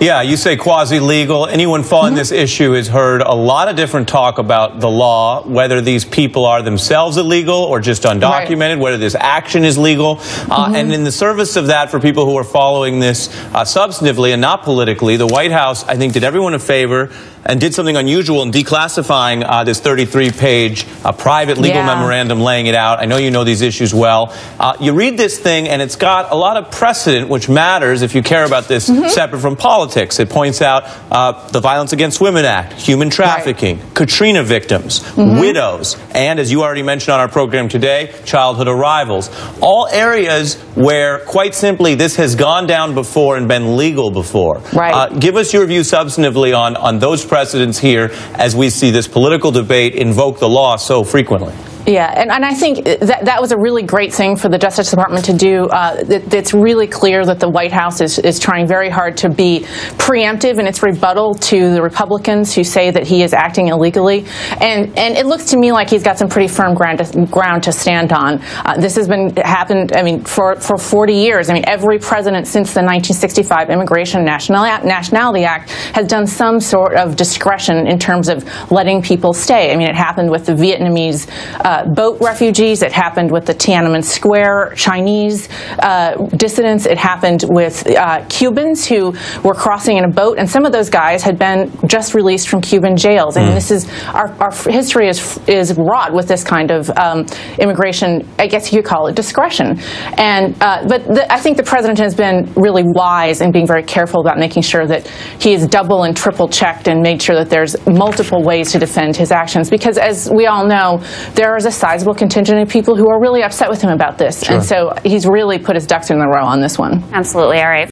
Yeah, you say quasi-legal. Anyone following this issue has heard a lot of different talk about the law, whether these people are themselves illegal or just undocumented, whether this action is legal. Uh, And in the service of that, for people who are following this uh, substantively and not politically, the White House, I think, did everyone a favor and did something unusual in declassifying uh, this 33-page uh, private legal Yeah. memorandum laying it out. I know you know these issues well. Uh, you read this thing, and it's got a lot of precedent, which matters if you care about this Mm-hmm. separate from politics. It points out uh, the Violence Against Women Act, human trafficking, Katrina victims, Mm-hmm. widows, and as you already mentioned on our program today, childhood arrivals. All areas where, quite simply, this has gone down before and been legal before. Right. Uh, give us your view substantively on, on those precedents here as we see this political debate invoke the law so frequently. Yeah, and, and I think that that was a really great thing for the Justice Department to do. Uh, it, it's really clear that the White House is, is trying very hard to be preemptive in its rebuttal to the Republicans who say that he is acting illegally. And and it looks to me like he's got some pretty firm ground to, ground to stand on. Uh, this has been happened. I mean, for for 40 years. I mean, every president since the 1965 Immigration Nationality Act has done some sort of discretion in terms of letting people stay. I mean, it happened with the Vietnamese. Uh, boat refugees. It happened with the Tiananmen Square Chinese uh, dissidents. It happened with uh, Cubans who were crossing in a boat, and some of those guys had been just released from Cuban jails. I mean, this is our, our history is is wrought with this kind of um, immigration. I guess you could call it discretion. And uh, but the, I think the president has been really wise in being very careful about making sure that he is double and triple checked and made sure that there's multiple ways to defend his actions. Because as we all know, there is a sizable contingent of people who are really upset with him about this, and so he's really put his ducks in a row on this one. Absolutely. All right.